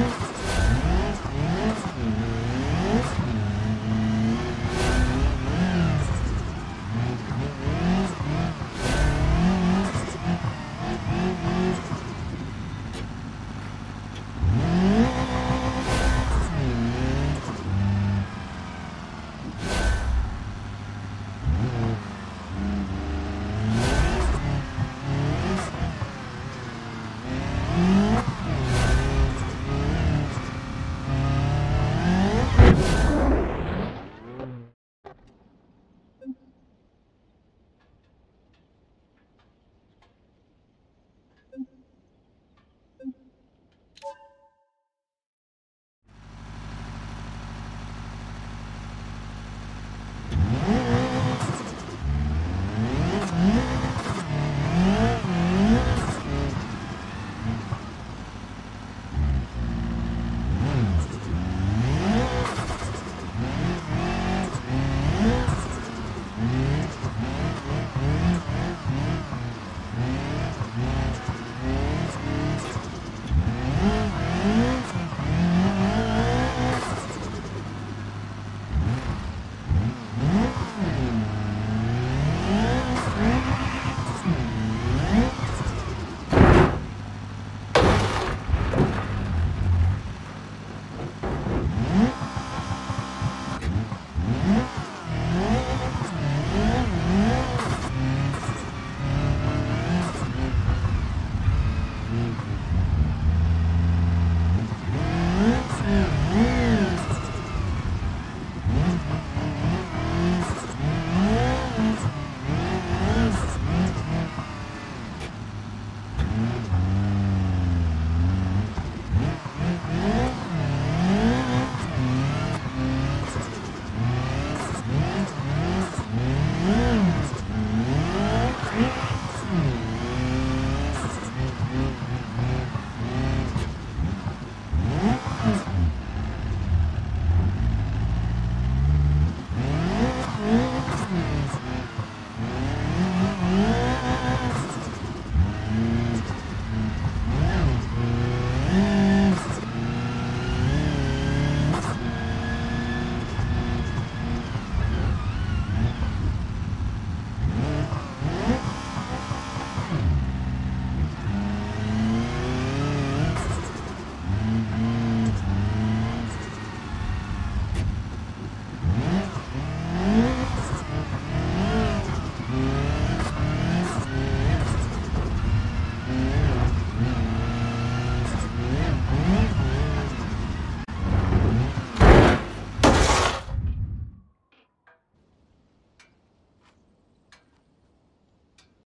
Mm-hmm.